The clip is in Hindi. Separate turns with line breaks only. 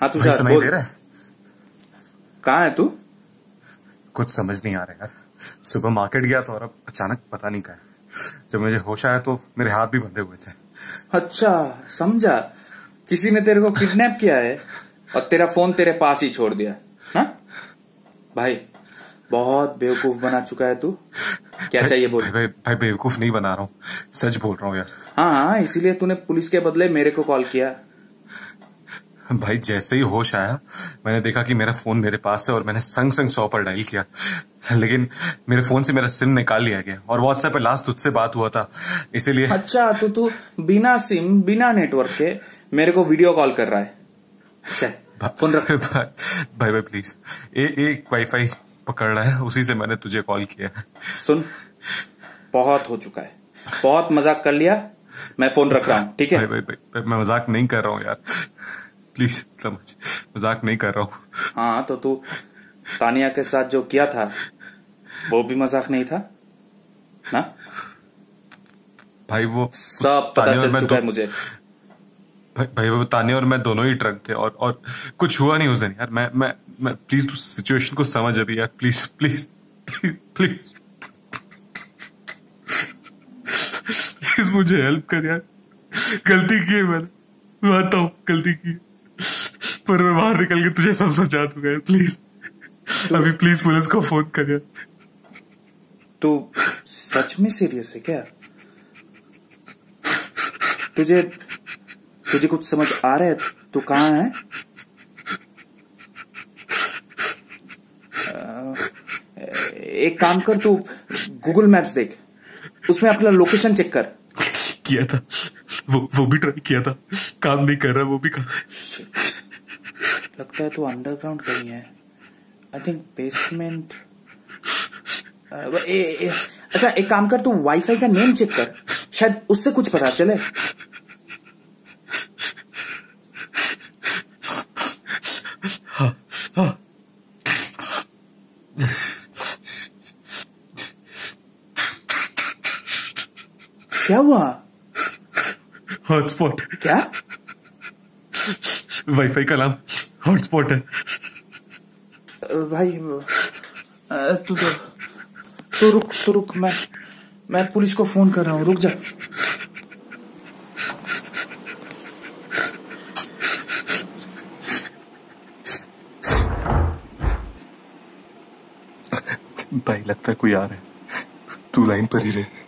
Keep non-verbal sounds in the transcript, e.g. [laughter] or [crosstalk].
हाँ तुषार
सुनाई
बोल।
दे रहा है।
कहाँ है तू?
कुछ समझ नहीं आ रहा यार। सुबह मार्केट गया था और अब अचानक पता नहीं कहा जब मुझे होश आया तो मेरे हाथ भी बंधे हुए थे।
अच्छा समझा। किसी ने तेरे को किडनैप किया है और तेरा फ़ोन तेरे पास ही छोड़ दिया हाँ? भाई बहुत बेवकूफ़ बना चुका है तू। क्या
भाई-
चाहिए बोल?
भाई भाई भाई बेवकूफ़ नहीं बना रहा हूँ। सच बोल रहा हूँ यार।
हाँ हाँ इसीलिए तूने पुलिस के बदले मेरे को कॉल किया।
भाई जैसे ही होश आया मैंने देखा कि मेरा फ़ोन मेरे पास है और मैंने संग संग सौ पर डायल किया। लेकिन मेरे फ़ोन से मेरा सिम निकाल लिया गया और व्हाट्सएप पे लास्ट तुझसे बात हुआ था। इसीलिए
अच्छा तो तू बिना सिम बिना नेटवर्क के मेरे को वीडियो कॉल कर रहा है। अच्छा फ़ोन रख। [laughs]
भाई भाई भाई प्लीज़ ए, एक वाईफाई पकड़ रहा है उसी से मैंने तुझे कॉल किया।
सुन बहुत हो चुका है। बहुत मज़ाक कर लिया मैं फ़ोन रख रहा हूँ ठीक
भाई
है?
भाई भाई भाई, मैं मज़ाक नहीं कर रहा हूँ यार। प्लीज़ समझ। मज़ाक नहीं कर रहा हूँ।
हाँ तो तू तानिया के साथ जो किया था वो भी मज़ाक नहीं था? ना?
भाई वो
सब पता चल चुका है मुझे।
भाई भाई वो तानिया और मैं दोनों ही ट्रक थे और और कुछ हुआ नहीं उस दिन यार। मैं मैं मैं प्लीज़ तू सिचुएशन को समझ अभी यार। Please please please please please मुझे हेल्प कर यार। गलती की है मैंने। मानता हूँ गलती की। पर मैं बाहर निकल के तुझे सब समझा दूँगा यार प्लीज़ अभी प्लीज़ पुलिस को फ़ोन कर यार
तू सच में सीरियस है क्या? तुझे तुझे कुछ समझ आ रहा है? तू कहाँ है? एक काम कर तू गूगल मैप्स देख। उसमें अपना लोकेशन चेक कर।
किया था। वो वो भी ट्राई किया था। काम नहीं कर रहा वो भी काम
लगता है तू अंडरग्राउंड कहीं है। आई थिंक बेसमेंट अच्छा एक काम कर तू वाईफाई का नेम चेक कर। शायद उससे कुछ पता चले। क्या हुआ?
हॉटस्पॉट।
क्या?
वाईफाई का नाम। हॉटस्पॉट है।
भाई तू तो तू रुक तू रुक मैं मैं पुलिस को फ़ोन कर रहा हूँ रुक जा।
भाई लगता है कोई आ रहा है। तू लाइन पर ही रहे।